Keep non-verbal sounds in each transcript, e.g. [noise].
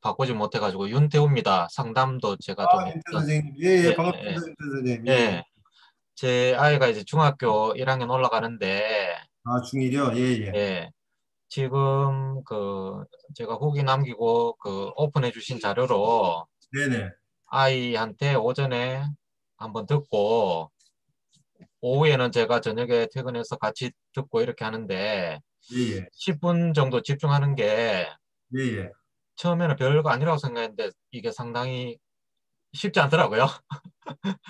바꾸지 못해가지고 윤태우입니다. 상담도 제가 아, 좀 윤태 선생님. 예, 예, 예, 반갑습니다. 예. 윤태 선생님. 예. 제 아이가 이제 중학교 1학년 올라가는데 아, 중1이요? 예, 예. 예. 지금 그 제가 후기 남기고 그 오픈해 주신 자료로 네네. 아이한테 오전에 한번 듣고 오후에는 제가 저녁에 퇴근해서 같이 듣고 이렇게 하는데 예, 예. 10분 정도 집중하는 게 예, 예. 처음에는 별거 아니라고 생각했는데 이게 상당히 쉽지 않더라고요. [laughs]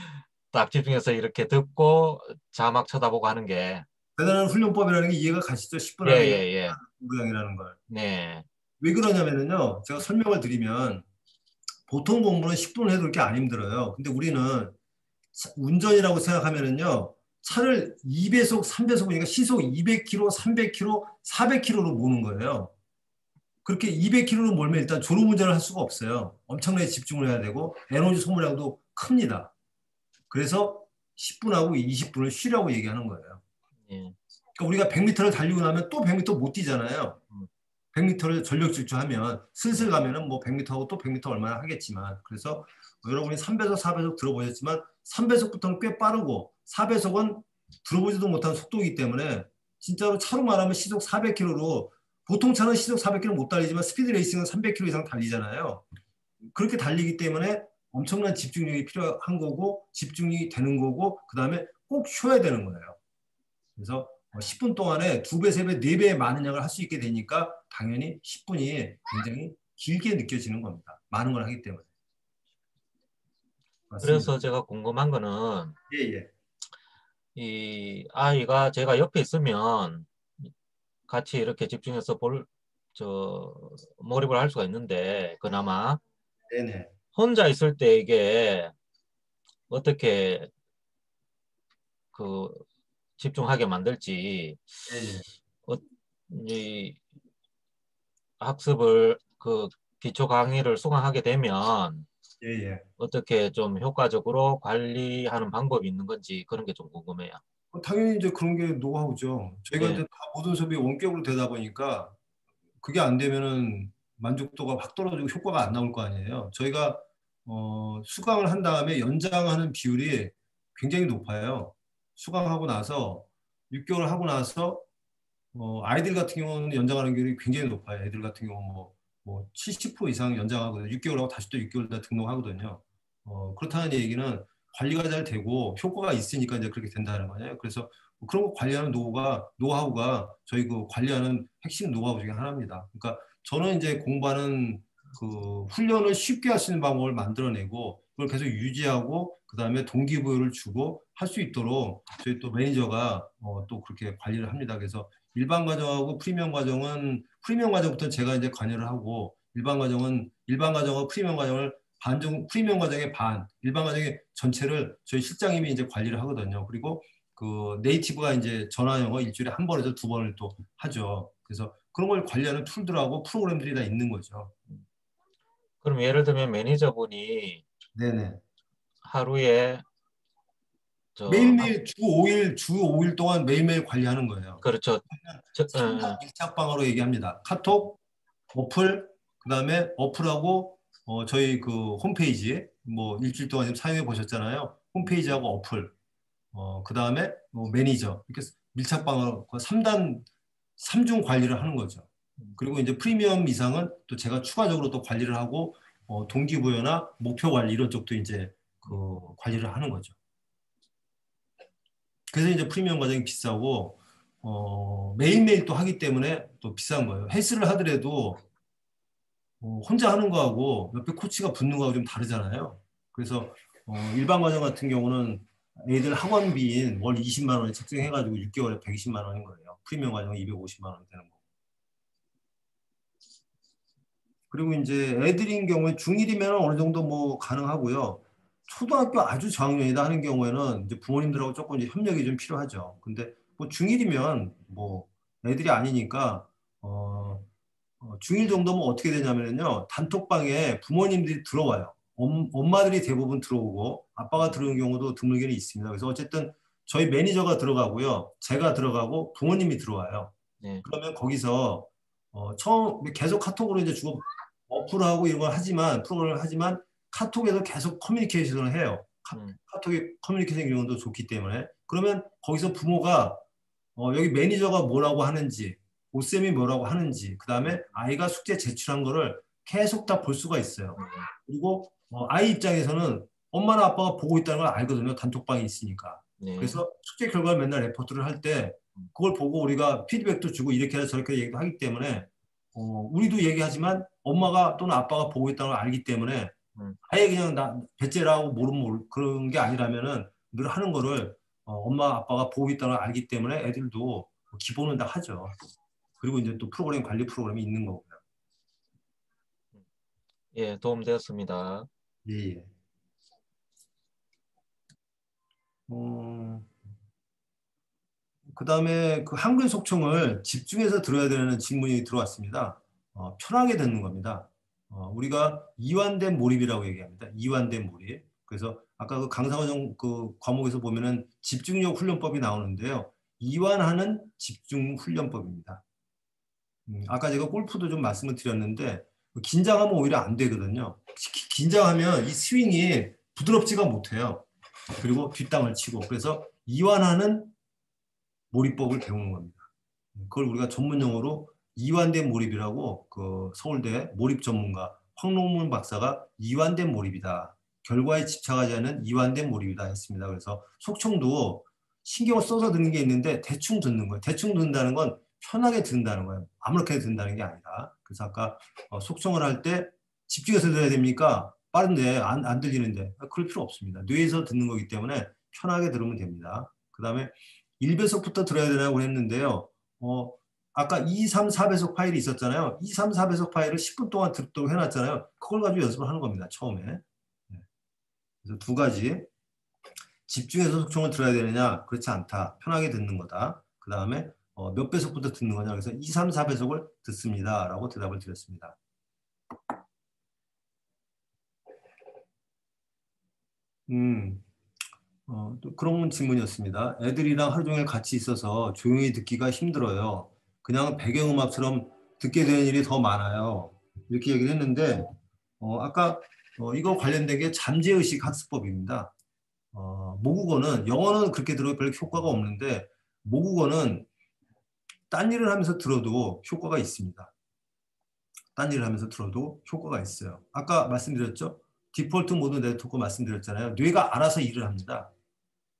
딱 집중해서 이렇게 듣고 자막 쳐다보고 하는 게 대단한 훈련법이라는 게 이해가 가시죠? 10분 예, 안에 예, 예. 모양이라는 걸. 네. 왜 그러냐면은요. 제가 설명을 드리면 보통 공부는 10분 해도 그렇게 안 힘들어요. 근데 우리는 차- 운전이라고 생각하면은요. 차를 2배속, 3배속 보니까 시속 200km, 300km, 400km로 모는 거예요. 그렇게 200km로 몰면 일단 졸음 운전을 할 수가 없어요. 엄청나게 집중을 해야 되고 에너지 소모량도 큽니다. 그래서 10분하고 20분을 쉬라고 얘기하는 거예요. 예. 그러니까 우리가 100m를 달리고 나면 또 100m 못 뛰잖아요. 음. 100m를 전력 질주하면 슬슬 가면은 뭐 100m하고 또 100m 얼마나 하겠지만 그래서 여러분이 3배속, 4배속 들어보셨지만 3배속부터는 꽤 빠르고 4배속은 들어보지도 못한 속도이기 때문에 진짜로 차로 말하면 시속 400km로 보통 차는 시속 400km 못 달리지만 스피드 레이싱은 300km 이상 달리잖아요. 그렇게 달리기 때문에 엄청난 집중력이 필요한 거고 집중이 되는 거고 그 다음에 꼭 쉬어야 되는 거예요. 그래서 10분 동안에 두 배, 세 배, 네 배의 많은 양을 할 수 있게 되니까 당연히 10분이 굉장히 길게 느껴지는 겁니다. 많은 걸 하기 때문에. 맞습니다. 그래서 제가 궁금한 거는 예, 예. 이 아이가 제가 옆에 있으면 같이 이렇게 집중해서 볼, 저, 몰입을 할 수가 있는데, 그나마 네네. 혼자 있을 때 이게 어떻게 그 집중하게 만들지, 예, 예. 이 학습을 그 기초 강의를 수강하게 되면 예, 예. 어떻게 좀 효과적으로 관리하는 방법이 있는 건지 그런 게 좀 궁금해요. 어, 당연히 이제 그런 게 노하우죠. 저희가 네. 이제 다 모든 수업이 원격으로 되다 보니까 그게 안 되면은 만족도가 확 떨어지고 효과가 안 나올 거 아니에요. 저희가 어, 수강을 한 다음에 연장하는 비율이 굉장히 높아요. 수강하고 나서 6개월 하고 나서 어, 아이들 같은 경우는 연장하는 비율이 굉장히 높아요. 애들 같은 경우 뭐, 뭐 70% 이상 연장하거든요. 6개월하고 다시 또 6개월 다 등록하거든요. 어, 그렇다는 얘기는 관리가 잘 되고 효과가 있으니까 이제 그렇게 된다는 거예요. 그래서 그런 거 관리하는 노하우가 노하우가 저희 그 관리하는 핵심 노하우 중에 하나입니다. 그러니까 저는 이제 공부하는 그 훈련을 쉽게 할 수 있는 방법을 만들어내고 그걸 계속 유지하고 그 다음에 동기부여를 주고 할 수 있도록 저희 또 매니저가 어, 또 그렇게 관리를 합니다. 그래서 일반 과정하고 프리미엄 과정은 프리미엄 과정부터 제가 이제 관여를 하고 일반 과정은 일반 과정하고 프리미엄 과정을 반정 프리미엄 과정의 반, 일반 과정의 전체를 저희 실장님이 이제 관리를 하거든요. 그리고 그 네이티브가 이제 전화 영어 일주일에 한 번에서 두 번을 또 하죠. 그래서 그런 걸 관리하는 툴들하고 프로그램들이 다 있는 거죠. 그럼 예를 들면 매니저분이 네네. 하루에 저 매일매일 주 5일, 주 5일 동안 매일매일 관리하는 거예요. 그렇죠. 저, 어, 얘기합니다. 카톡, 어플, 그 다음에 어플하고 어, 저희 그 홈페이지 뭐 일주일 동안 지금 사용해 보셨잖아요. 홈페이지하고 어플, 어, 그 다음에 뭐 매니저 이렇게 밀착방으로 3단 3중 관리를 하는 거죠. 그리고 이제 프리미엄 이상은 또 제가 추가적으로 또 관리를 하고 어, 동기부여나 목표 관리 이런 쪽도 이제 그 관리를 하는 거죠. 그래서 이제 프리미엄 과정이 비싸고 어, 매일매일 또 하기 때문에 또 비싼 거예요. 헬스를 하더라도 어, 혼자 하는 거하고 옆에 코치가 붙는 거하고 좀 다르잖아요. 그래서 어, 일반 과정 같은 경우는 애들 학원비인 월 20만 원에 책정해가지고 6개월에 120만 원인 거예요. 프리미엄 과정은 250만 원 되는 거. 그리고 이제 애들인 경우에 중1이면 어느 정도 뭐 가능하고요. 초등학교 아주 저학년이다 하는 경우에는 이제 부모님들하고 조금 이제 협력이 좀 필요하죠. 근데 뭐 중1이면 뭐 애들이 아니니까 어, 어, 중1 정도면 어떻게 되냐면요. 단톡방에 부모님들이 들어와요. 엄, 엄마들이 대부분 들어오고 아빠가 들어오는 경우도 드물게는 있습니다. 그래서 어쨌든 저희 매니저가 들어가고요. 제가 들어가고 부모님이 들어와요. 네. 그러면 거기서 어, 처음 계속 카톡으로 이제 주고 어플하고 이런 걸 하지만 프로그램을 하지만 카톡에서 계속 커뮤니케이션을 해요. 카, 음. 카톡의 커뮤니케이션 기능도 좋기 때문에 그러면 거기서 부모가 어, 여기 매니저가 뭐라고 하는지 오쌤이 뭐라고 하는지 그 다음에 아이가 숙제 제출한 거를 계속 다 볼 수가 있어요. 그리고 어, 아이 입장에서는 엄마나 아빠가 보고 있다는 걸 알거든요. 단톡방이 있으니까. 네. 그래서 숙제 결과를 맨날 레포트를 할 때 그걸 보고 우리가 피드백도 주고 이렇게 해서 저렇게 얘기도 하기 때문에 어, 우리도 얘기하지만 엄마가 또는 아빠가 보고 있다는 걸 알기 때문에 음. 아예 그냥 나 배째라고 모르면 모르- 그런 게 아니라면은 늘 하는 거를 어, 엄마 아빠가 보고 있다는 걸 알기 때문에 애들도 기본은 다 하죠. 그리고 이제 또 프로그램 관리 프로그램이 있는 거고요. 예, 도움되었습니다. 예, 예. 어, 그 다음에 그 한글 속청을 집중해서 들어야 되는 질문이 들어왔습니다. 어, 편하게 듣는 겁니다. 어, 우리가 이완된 몰입이라고 얘기합니다. 이완된 몰입. 그래서 아까 그 강사과정 그 과목에서 보면은 집중력 훈련법이 나오는데요. 이완하는 집중 훈련법입니다. 음, 아까 제가 골프도 좀 말씀을 드렸는데 긴장하면 오히려 안 되거든요. 기- 긴장하면 이 스윙이 부드럽지가 못해요. 그리고 뒷땅을 치고 그래서 이완하는 몰입법을 배우는 겁니다. 그걸 우리가 전문 용어로 이완된 몰입이라고 그 서울대 몰입 전문가 황롱문 박사가 이완된 몰입이다. 결과에 집착하지 않는 이완된 몰입이다 했습니다. 그래서 속청도 신경을 써서 듣는 게 있는데 대충 듣는 거예요. 대충 듣는다는 건 편하게 듣는다는 거예요. 아무렇게 듣는다는 게 아니라. 그래서 아까 어, 속청을 할 때 집중해서 들어야 됩니까? 빠른데 안, 안 들리는데 아, 그럴 필요 없습니다. 뇌에서 듣는 거기 때문에 편하게 들으면 됩니다. 그 다음에 1배속부터 들어야 되라고 했는데요. 어, 아까 2, 3, 4배속 파일이 있었잖아요. 2, 3, 4배속 파일을 10분 동안 듣도록 해놨잖아요. 그걸 가지고 연습을 하는 겁니다. 처음에. 네. 그래서 두 가지. 집중해서 속청을 들어야 되느냐? 그렇지 않다. 편하게 듣는 거다. 그 다음에 어, 몇 배속부터 듣는 거냐? 그래서 2, 3, 4배속을 듣습니다. 라고 대답을 드렸습니다. 음, 어, 또 그런 질문이었습니다. 애들이랑 하루 종일 같이 있어서 조용히 듣기가 힘들어요. 그냥 배경음악처럼 듣게 되는 일이 더 많아요. 이렇게 얘기를 했는데, 어, 아까 어, 이거 관련된 게 잠재의식 학습법입니다. 어, 모국어는, 영어는 그렇게 들어도 별 효과가 없는데, 모국어는 딴 일을 하면서 들어도 효과가 있습니다. 딴 일을 하면서 들어도 효과가 있어요. 아까 말씀드렸죠? 디폴트 모드 네트워크 말씀드렸잖아요. 뇌가 알아서 일을 합니다.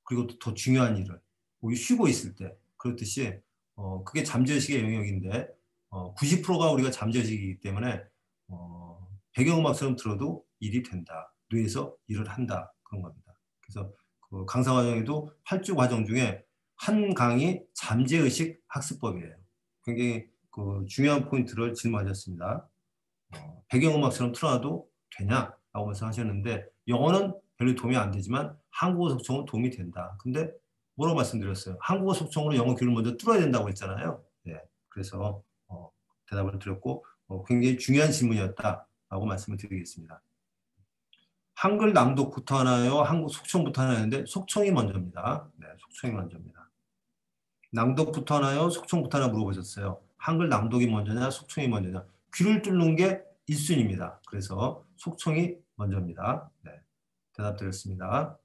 그리고 또더 중요한 일을 우리 쉬고 있을 때 그렇듯이 어, 그게 잠재의식의 영역인데 어, 90%가 우리가 잠재의식이기 때문에 어, 배경음악처럼 들어도 일이 된다. 뇌에서 일을 한다. 그런 겁니다. 그래서 그 강사 과정에도 8주 과정 중에 한 강이 잠재의식 학습법이에요. 굉장히 그 중요한 포인트를 질문하셨습니다. 어, 배경음악처럼 틀어놔도 되냐? 라고 말씀하셨는데 영어는 별로 도움이 안 되지만 한국어 속청은 도움이 된다. 근데 뭐라고 말씀드렸어요? 한국어 속청으로 영어 귀를 먼저 뚫어야 된다고 했잖아요. 네, 그래서 어, 대답을 드렸고 어, 굉장히 중요한 질문이었다라고 말씀을 드리겠습니다. 한글 낭독부터 하나요? 한국 속청부터 하나요? 하는데 속청이 먼저입니다. 네, 속청이 먼저입니다. 낭독부터 하나요? 속청부터 하나 물어보셨어요. 한글 낭독이 먼저냐? 속청이 먼저냐? 귀를 뚫는 게 1순위입니다. 그래서 속청이 먼저입니다. 네, 대답 드렸습니다.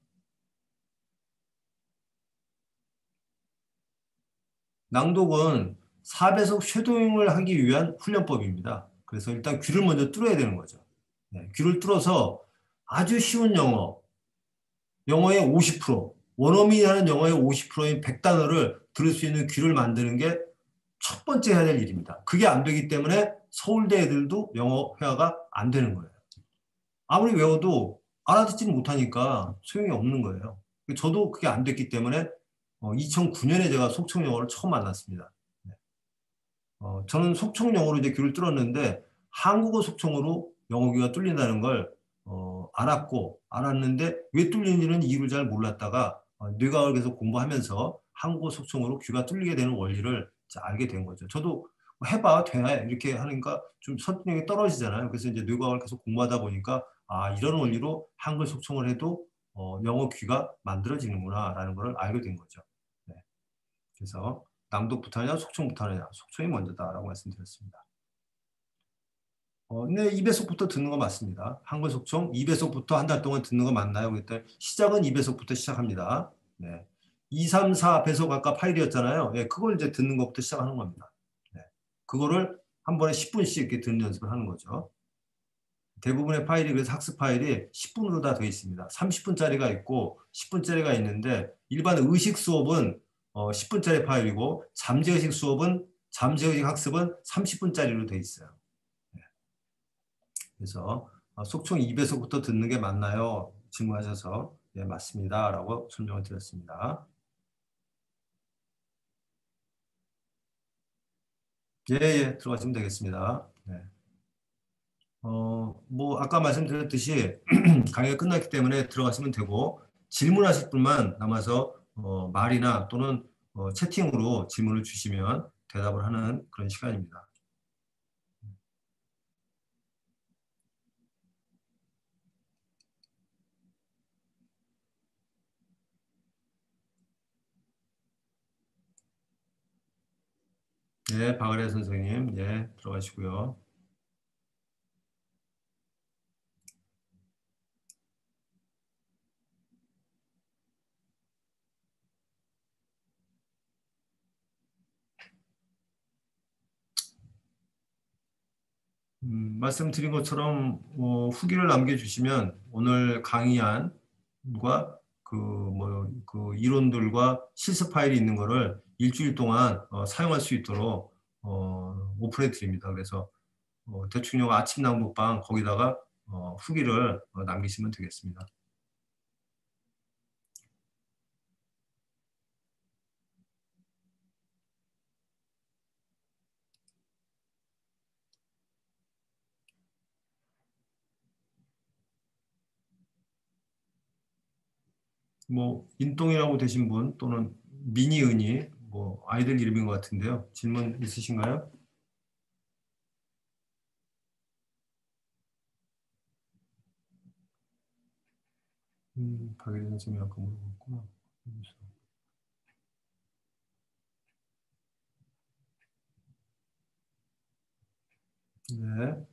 낭독은 4배속 쉐도잉을 하기 위한 훈련법입니다. 그래서 일단 귀를 먼저 뚫어야 되는 거죠. 네, 귀를 뚫어서 아주 쉬운 영어, 영어의 50%, 원어민이 하는 영어의 50%인 100단어를 들을 수 있는 귀를 만드는 게 첫 번째 해야 될 일입니다. 그게 안 되기 때문에 서울대 애들도 영어 회화가 안 되는 거예요. 아무리 외워도 알아듣지는 못하니까 소용이 없는 거예요. 저도 그게 안 됐기 때문에 2009년에 제가 속청 영어를 처음 만났습니다. 어, 저는 속청 영어로 이제 귀를 뚫었는데 한국어 속청으로 영어 귀가 뚫린다는 걸 어, 알았고 알았는데 왜 뚫리는지는 이유를 잘 몰랐다가 어, 뇌과학을 계속 공부하면서 속청으로 귀가 뚫리게 되는 원리를 알게 된 거죠. 저도 해봐 돼 이렇게 하니까 좀 설득력이 떨어지잖아요. 그래서 이제 뇌과학을 계속 공부하다 보니까 아 이런 원리로 한글 속청을 해도 어, 영어 귀가 만들어지는구나라는 걸 알게 된 거죠. 네. 그래서 낭독부터 하냐 속청부터 하냐 속청이 먼저다라고 말씀드렸습니다. 어, 네, 2배속부터 듣는 거 맞습니다. 한글 속총 2배속부터 한 달 동안 듣는 거 맞나요? 그랬더니 시작은 2배속부터 시작합니다. 네. 2, 3, 4배속 아까 파일이었잖아요. 네, 그걸 이제 듣는 것부터 시작하는 겁니다. 네. 그거를 한 번에 10분씩 이렇게 듣는 연습을 하는 거죠. 대부분의 파일이 그래서 학습 파일이 10분으로 다 되어 있습니다. 30분짜리가 있고 10분짜리가 있는데 일반 의식 수업은 어, 10분짜리 파일이고 잠재의식 수업은 잠재의식 학습은 30분짜리로 되어 있어요. 네. 그래서 어, 속총 2배속부터 듣는 게 맞나요? 질문하셔서 네, 맞습니다. 라고 설명을 드렸습니다. 예, 예, 들어가시면 되겠습니다. 네. 어, 뭐 아까 말씀드렸듯이 [clears throat] 강의가 끝났기 때문에 들어가시면 되고 질문하실 분만 남아서 어, 말이나 또는 어, 채팅으로 질문을 주시면 대답을 하는 그런 시간입니다. 네, 박은혜 선생님, 네, 들어가시고요. 음, 말씀드린 것처럼 어, 후기를 남겨주시면 오늘 강의안과 그 뭐그 이론들과 실습 파일이 있는 거를 일주일 동안 어, 사용할 수 있도록 어, 오픈해 드립니다. 그래서 어, 대충 아침 낭독방 거기다가 어, 후기를 어, 남기시면 되겠습니다. 뭐 인동이라고 되신 분 또는 미니은이 뭐 아이들 이름인 것 같은데요. 질문 있으신가요? 음, 박예린 선생님이 아까 물어봤구나. 네.